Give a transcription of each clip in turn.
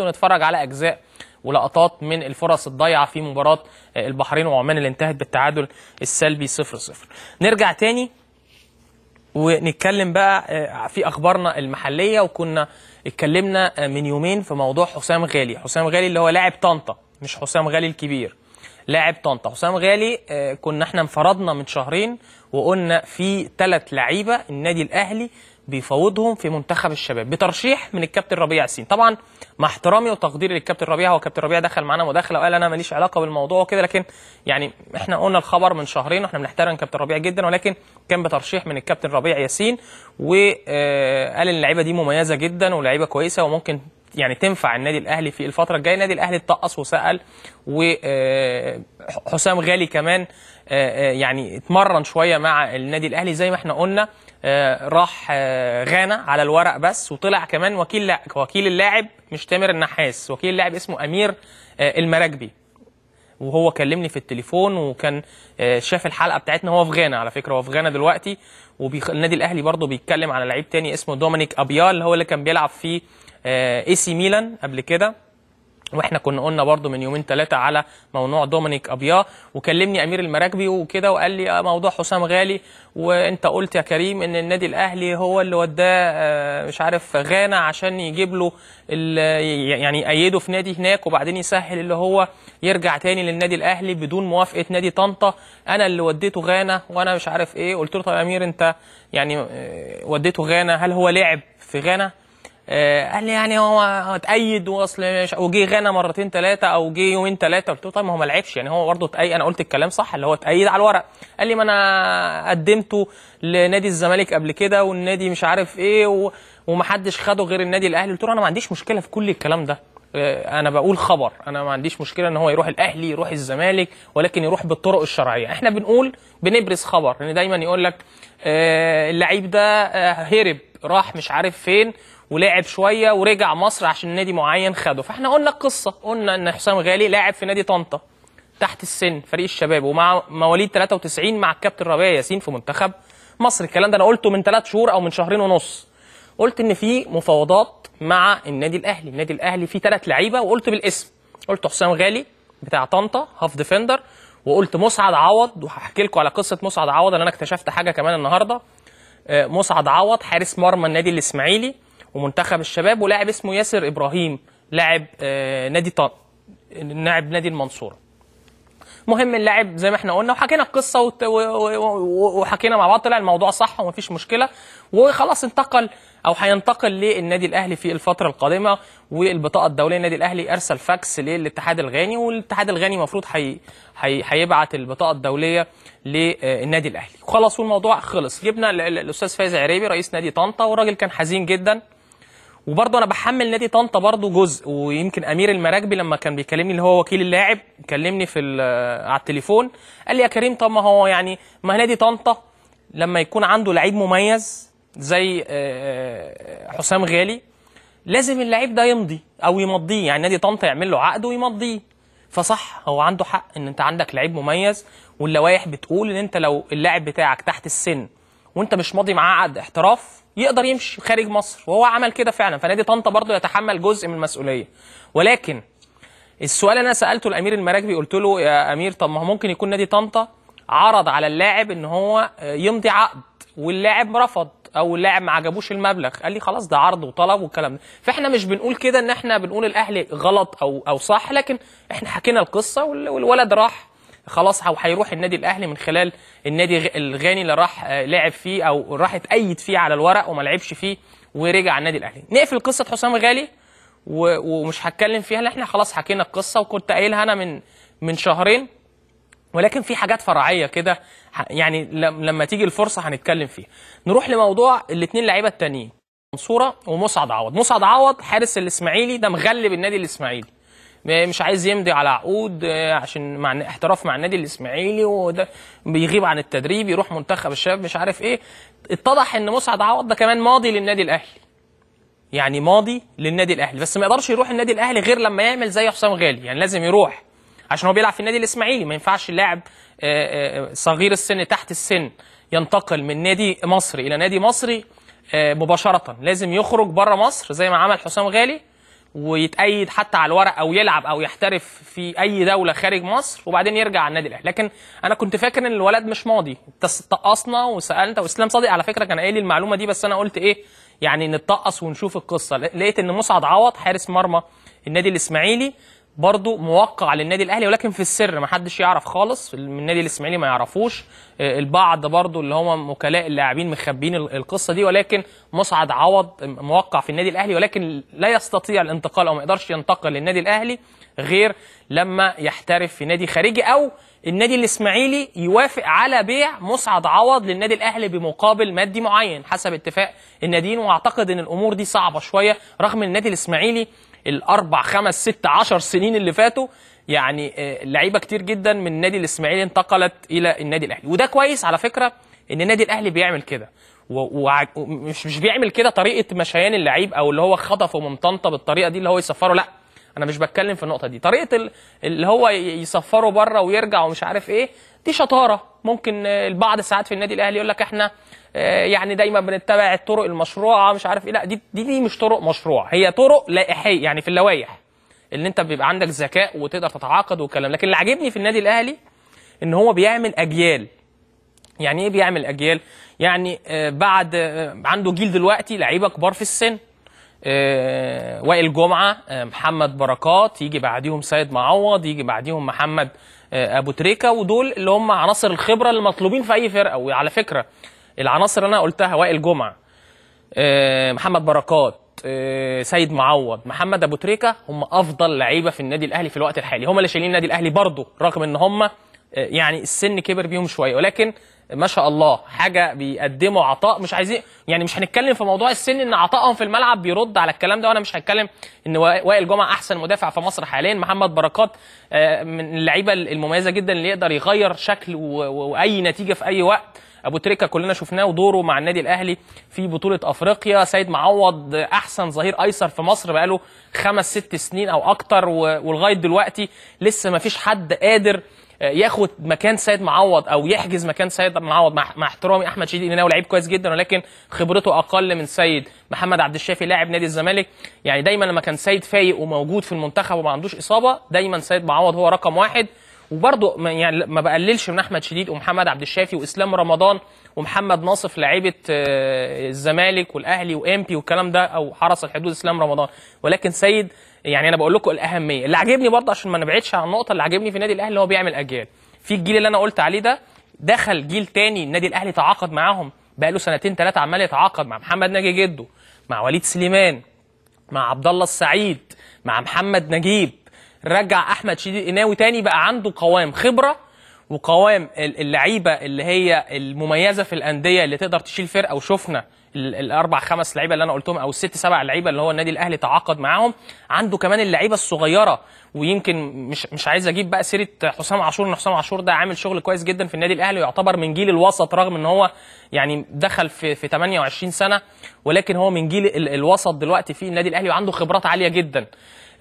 ونتفرج على أجزاء ولقطات من الفرص الضايعة في مباراة البحرين وعمان اللي انتهت بالتعادل السلبي 0-0 نرجع تاني ونتكلم بقى في أخبارنا المحلية وكنا اتكلمنا من يومين في موضوع حسام غالي. حسام غالي اللي هو لاعب طنطا مش حسام غالي الكبير. لاعب طنطا. حسام غالي كنا إحنا انفرضنا من شهرين وقلنا في ثلاث لعيبة النادي الأهلي بيفاوضهم في منتخب الشباب بترشيح من الكابتن ربيع ياسين طبعا مع احترامي وتقديري للكابتن ربيع هو كابتن ربيع دخل معانا مداخلة وقال أنا ماليش علاقة بالموضوع وكده لكن يعني إحنا قلنا الخبر من شهرين وإحنا بنحترم كابتن ربيع جدا ولكن كان بترشيح من الكابتن ربيع ياسين وقال إن اللعيبة دي مميزة جدا ولعيبة كويسة وممكن يعني تنفع النادي الأهلي في الفترة الجاية. النادي الأهلي اتقص وسأل وحسام غالي كمان يعني اتمرن شوية مع النادي الأهلي. زي ما إحنا قلنا راح غانا على الورق بس وطلع كمان وكيل وكيل اللاعب مش تامر النحاس. وكيل اللاعب اسمه أمير المراكبي. وهو كلمني في التليفون وكان شاف الحلقة بتاعتنا هو في غانا على فكرة هو في غانا دلوقتي. والنادي الأهلي برضه بيتكلم على لعيب تاني اسمه دومينيك أبيال هو اللي كان بيلعب في AC Milan قبل كده. وإحنا كنا قلنا برضو من يومين ثلاثة على موضوع دومينيك ابيا وكلمني أمير المراكبي وكده وقال لي موضوع حسام غالي. وأنت قلت يا كريم إن النادي الأهلي هو اللي وداه مش عارف غانا عشان يجيب له يعني يأيده في نادي هناك وبعدين يسهل اللي هو يرجع تاني للنادي الأهلي بدون موافقة نادي طنطا. أنا اللي وديته غانا وأنا مش عارف إيه. قلت له طب يا أمير أنت يعني وديته غانا. هل هو لعب في غانا؟ آه قال لي يعني هو اتأيد وأصل وجي غانا مرتين ثلاثة أو جه يومين ثلاثة قلت له طيب ما هو ما لعبش. يعني هو برضه اتأيد أنا قلت الكلام صح اللي هو اتأيد على الورق. قال لي ما أنا قدمته لنادي الزمالك قبل كده والنادي مش عارف إيه و... ومحدش خده غير النادي الأهلي. قلت له أنا ما عنديش مشكلة في كل الكلام ده. آه أنا بقول خبر. أنا ما عنديش مشكلة إن هو يروح الأهلي يروح الزمالك ولكن يروح بالطرق الشرعية. إحنا بنقول بنبرز خبر. ان دايما يقول لك آه اللعيب ده هرب راح مش عارف فين ولعب شوية ورجع مصر عشان نادي معين خده. فاحنا قلنا القصة. قلنا إن حسام غالي لاعب في نادي طنطا تحت السن فريق الشباب ومع مواليد 93 مع الكابتن ربيع ياسين في منتخب مصر. الكلام ده أنا قلته من ثلاث شهور أو من شهرين ونص. قلت إن في مفاوضات مع النادي الأهلي. النادي الأهلي فيه ثلاث لعيبة وقلت بالاسم. قلت حسام غالي بتاع طنطا half defender وقلت مسعد عوض وهحكي لكم على قصة مسعد عوض لأن أنا اكتشفت حاجة كمان النهارده. مسعد عوض حارس مرمى النادي الإسماعيلي. ومنتخب الشباب ولاعب اسمه ياسر إبراهيم لاعب آه نادي طن لاعب نادي المنصورة مهم اللاعب زي ما إحنا قلنا وحكينا القصة. وحكينا مع بعض طلع الموضوع صح ومفيش مشكلة وخلاص انتقل أو هينتقل للنادي الأهلي في الفترة القادمة والبطاقة الدولية النادي الأهلي أرسل فاكس للاتحاد الغاني والاتحاد الغاني المفروض هي... هي... هيبعت البطاقة الدولية للنادي الأهلي وخلاص والموضوع خلص جبنا الأستاذ فايز عريبي رئيس نادي طنطا والراجل كان حزين جدا وبرضه أنا بحمل نادي طنطا برضه جزء ويمكن أمير المراكبي لما كان بيكلمني اللي هو وكيل اللاعب كلمني في على التليفون قال لي يا كريم طب ما هو يعني ما نادي طنطا لما يكون عنده لعيب مميز زي حسام غالي لازم اللعيب ده يمضي أو يمضيه يعني نادي طنطا يعمل له عقد ويمضيه. فصح هو عنده حق إن أنت عندك لعيب مميز واللوائح بتقول إن أنت لو اللاعب بتاعك تحت السن وأنت مش ماضي معاه عقد احتراف يقدر يمشي خارج مصر وهو عمل كده فعلا. فنادي طنطا برضه يتحمل جزء من المسؤولية. ولكن السؤال اللي أنا سألته الامير المراكبي قلت له يا أمير طب ما هو ممكن يكون نادي طنطا عرض على اللاعب إن هو يمضي عقد واللاعب رفض أو اللاعب ما عجبوش المبلغ. قال لي خلاص ده عرض وطلب والكلام ده. فإحنا مش بنقول كده إن إحنا بنقول الأهلي غلط أو أو صح لكن إحنا حكينا القصة والولد راح خلاص هيروح النادي الأهلي من خلال النادي الغاني اللي راح لعب فيه أو راح اتأيد فيه على الورق وما لعبش فيه ورجع النادي الأهلي. نقفل قصة حسام غالي ومش هتكلم فيها لأن إحنا خلاص حكينا القصة وكنت قايلها أنا من من شهرين. ولكن في حاجات فرعية كده يعني لما تيجي الفرصة هنتكلم فيها. نروح لموضوع الاثنين لعيبة التانيين منصورة ومسعد عوض. مسعد عوض حارس الإسماعيلي ده مغلب النادي الإسماعيلي. مش عايز يمضي على عقود عشان مع احتراف مع النادي الإسماعيلي وده بيغيب عن التدريب يروح منتخب الشباب مش عارف إيه. اتضح إن مسعد عوض ده كمان ماضي للنادي الأهلي. يعني ماضي للنادي الأهلي بس ما يقدرش يروح النادي الأهلي غير لما يعمل زي حسام غالي. يعني لازم يروح عشان هو بيلعب في النادي الإسماعيلي. ما ينفعش اللاعب صغير السن تحت السن ينتقل من نادي مصري إلى نادي مصري مباشرة. لازم يخرج بره مصر زي ما عمل حسام غالي. ويتأيد حتى على الورق أو يلعب أو يحترف في أي دولة خارج مصر وبعدين يرجع على النادي الأهلي. لكن أنا كنت فاكر إن الولد مش ماضي. تقصنا وسألت وإسلام صادق على فكرة كان قايل لي المعلومة دي بس أنا قلت إيه يعني نتقص ونشوف القصة. لقيت إن مسعد عوض حارس مرمى النادي الإسماعيلي برضه موقع للنادي الأهلي ولكن في السر ما حدش يعرف خالص. من النادي الإسماعيلي ما يعرفوش. البعض برضه اللي هم وكلاء اللاعبين مخبين القصة دي ولكن مسعد عوض موقع في النادي الأهلي ولكن لا يستطيع الانتقال أو ما يقدرش ينتقل للنادي الأهلي غير لما يحترف في نادي خارجي أو النادي الإسماعيلي يوافق على بيع مسعد عوض للنادي الأهلي بمقابل مادي معين حسب اتفاق الناديين. وأعتقد إن الأمور دي صعبة شوية رغم النادي الإسماعيلي الأربع خمس ست عشر سنين اللي فاتوا يعني لعيبة كتير جدا من النادي الإسماعيلي انتقلت إلى النادي الأهلي. وده كويس على فكرة إن النادي الأهلي بيعمل كده. ومش مش بيعمل كده طريقة مشيان اللعيب أو اللي هو خطفه من طنطا بالطريقة دي اللي هو يسفره لأ. أنا مش بتكلم في النقطة دي. طريقة اللي هو يسفره بره ويرجع ومش عارف إيه دي شطارة. ممكن البعض ساعات في النادي الأهلي يقول لك إحنا يعني دايما بنتبع الطرق المشروعة مش عارف إيه. لا دي دي, دي مش طرق مشروع هي طرق لائحية يعني في اللوائح اللي أنت بيبقى عندك ذكاء وتقدر تتعاقد والكلام. لكن اللي عاجبني في النادي الأهلي إن هو بيعمل أجيال. يعني إيه بيعمل أجيال؟ يعني بعد عنده جيل دلوقتي لعيبة كبار في السن. وائل جمعة محمد بركات يجي بعديهم سيد معوض يجي بعديهم محمد أبو تريكة ودول اللي هم عناصر الخبرة اللي مطلوبين في أي فرقة. وعلى فكرة العناصر اللي أنا قلتها وائل جمعة محمد بركات سيد معوض محمد أبو تريكة هم أفضل لعيبة في النادي الأهلي في الوقت الحالي. هم اللي شايلين النادي الأهلي برضه رغم إن هم يعني السن كبر بيهم شوية. ولكن ما شاء الله حاجة بيقدموا عطاء مش عايزين يعني مش هنتكلم في موضوع السن إن عطائهم في الملعب بيرد على الكلام ده وأنا مش هتكلم إن وائل جمعة أحسن مدافع في مصر حاليا. محمد بركات من اللعيبة المميزة جدا اللي يقدر يغير شكل وأي نتيجة في أي وقت. أبو تريكة كلنا شفناه ودوره مع النادي الأهلي في بطولة أفريقيا. سيد معوض أحسن ظهير أيسر في مصر بقاله خمس ست سنين أو أكتر ولغاية دلوقتي لسه ما فيش حد قادر ياخد مكان سيد معوض أو يحجز مكان سيد معوض مع, احترامي أحمد شديد انه لعيب كويس جدا ولكن خبرته أقل من سيد محمد عبد الشافي لاعب نادي الزمالك. يعني دايما لما كان سيد فايق وموجود في المنتخب وما عندوش إصابة دايما سيد معوض هو رقم واحد. وبرضه يعني ما بقللش من أحمد شديد ومحمد عبد الشافي وإسلام رمضان ومحمد ناصف لعيبة الزمالك والأهلي وامبي والكلام ده أو حرس الحدود إسلام رمضان. ولكن سيد يعني أنا بقول لكم الأهمية. اللي عاجبني برضه عشان ما نبعدش عن النقطة اللي عاجبني في النادي الأهلي هو بيعمل أجيال. في الجيل اللي أنا قلت عليه ده دخل جيل تاني النادي الأهلي تعاقد معاهم. بقى له سنتين ثلاثة عمال يتعاقد مع محمد ناجي جده مع وليد سليمان مع عبد الله السعيد مع محمد نجيب. رجع أحمد شديد قناوي تاني بقى عنده قوام خبرة وقوام اللعيبة اللي هي المميزة في الأندية اللي تقدر تشيل فرقة. وشفنا الأربع خمس لعيبة اللي أنا قلتهم أو الست سبع لعيبة اللي هو النادي الأهلي تعاقد معاهم. عنده كمان اللعيبة الصغيرة. ويمكن مش مش عايز أجيب بقى سيرة حسام عاشور إن حسام عاشور ده عامل شغل كويس جدا في النادي الأهلي ويعتبر من جيل الوسط رغم إن هو يعني دخل في في 28 سنة. ولكن هو من جيل ال الوسط دلوقتي في النادي الأهلي وعنده خبرات عالية جدا.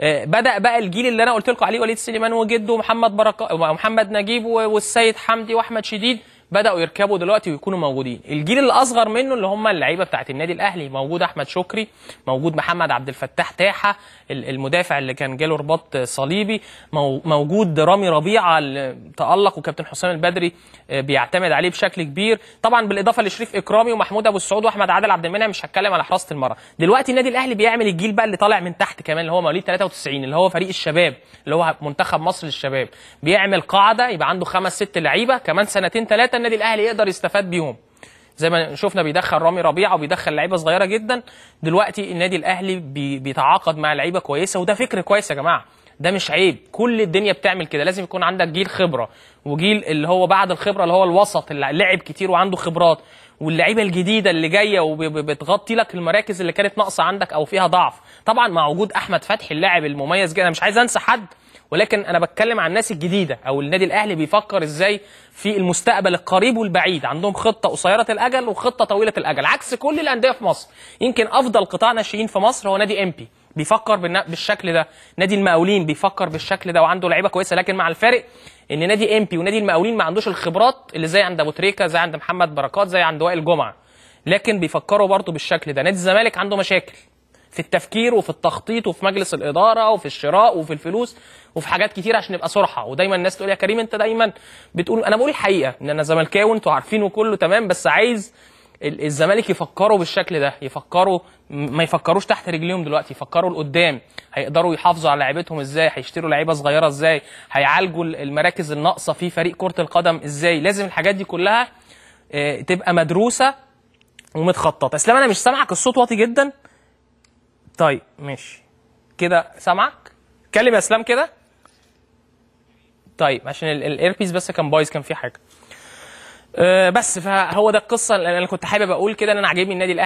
بدأ بقى الجيل اللي أنا قلت لكم عليه وليد سليمان وجده ومحمد بركات ومحمد نجيب والسيد حمدي وأحمد شديد. بدأوا يركبوا دلوقتي ويكونوا موجودين. الجيل الأصغر منه اللي هم اللعيبة بتاعت النادي الأهلي موجود أحمد شكري موجود محمد عبد الفتاح تاحة المدافع اللي كان جاله رباط صليبي موجود رامي ربيعة اللي تألق وكابتن حسام البدري بيعتمد عليه بشكل كبير. طبعا بالإضافة لشريف إكرامي ومحمود أبو السعود وأحمد عادل عبد المنعم مش هتكلم على حراسة المرمى دلوقتي النادي الأهلي بيعمل الجيل بقى اللي طالع من تحت كمان اللي هو مواليد 93 اللي هو فريق الشباب اللي هو منتخب مصر للشباب. بيعمل قاعدة يبقى عنده خمس ست لعيبة كمان سنتين ثلاثة النادي الأهلي يقدر يستفاد بيهم. زي ما شفنا بيدخل رامي ربيعة وبيدخل لعيبة صغيرة جدا. دلوقتي النادي الأهلي بي بيتعاقد مع لعيبة كويسة وده فكر كويس يا جماعة. ده مش عيب. كل الدنيا بتعمل كده. لازم يكون عندك جيل خبرة وجيل اللي هو بعد الخبرة اللي هو الوسط اللي لعب كتير وعنده خبرات واللعيبة الجديدة اللي جاية وبتغطي لك المراكز اللي كانت ناقصة عندك أو فيها ضعف. طبعا مع وجود أحمد فتحي اللاعب المميز جدا. أنا مش عايز أنسى حد ولكن أنا بتكلم عن الناس الجديدة أو النادي الأهلي بيفكر إزاي في المستقبل القريب والبعيد. عندهم خطة قصيرة الأجل وخطة طويلة الأجل. عكس كل الأندية في مصر. يمكن أفضل قطاع ناشئين في مصر هو نادي امبي بيفكر بالشكل ده. نادي المقاولين بيفكر بالشكل ده وعنده لعيبة كويسة. لكن مع الفارق إن نادي امبي ونادي المقاولين ما عندوش الخبرات اللي زي عند أبو تريكة زي عند محمد بركات زي عند وائل جمعة. لكن بيفكروا برضه بالشكل ده. نادي الزمالك عنده مشاكل. في التفكير وفي التخطيط وفي مجلس الإدارة وفي الشراء وفي الفلوس وفي حاجات كتير عشان نبقى صرحه ودايما الناس تقول يا كريم أنت دايما بتقول أنا بقول الحقيقة إن أنا زملكاوي أنتوا عارفينه كله تمام بس عايز ال- الزمالك يفكروا بالشكل ده يفكروا ما يفكروش تحت رجليهم دلوقتي يفكروا لقدام هيقدروا يحافظوا على لعيبتهم إزاي هيشتروا لعيبة صغيرة إزاي هيعالجوا ال- المراكز الناقصة في فريق كرة القدم إزاي. لازم الحاجات دي كلها آه، تبقى مدروسة ومتخططة. أسلام أنا مش سامعك الصوت واطي جدا. طيب ماشي. كده سامعك؟ اتكلم يا اسلام كده. طيب عشان الايربيس بس كان بايظ كان فيه حاجة. أه بس فهو ده القصة اللي أنا كنت حابب أقول كده ان أنا عاجبني النادي الأهلي.